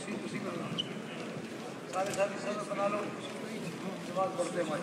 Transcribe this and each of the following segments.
اسی اسی کو سارے ساتھی سب بنا لو جماعت کرتے ہماری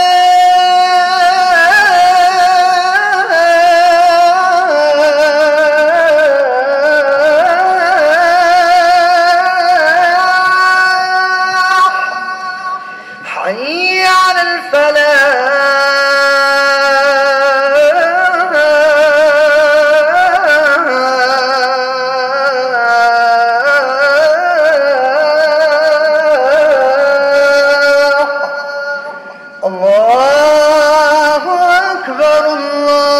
Allahu Ekber, Allahu